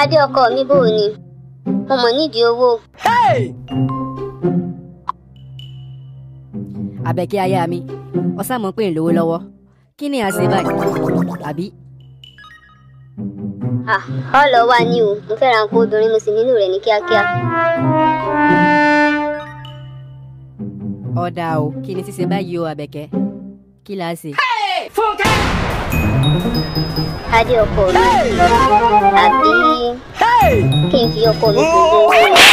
adé ọkọ mi bò ní mo mọ̀ nídìí owó. Àbẹ̀kẹ́ aya mi ọ̀sán mọ̀ pé ń lówó lọ́wọ́. Kí ni a ṣe báyìí? Àbí? Ah, ọlọ wà ní o. Mo fẹ́ ra nǹkan obìnrin mo sì nílò rẹ̀ ní kíákíá. Ọ̀dà o kí ni ṣíṣe báyìí o àbẹ̀kẹ́? Kí la ṣe. Adé ọkọ mi àbí kí n fi ọkọ mi gbogbo.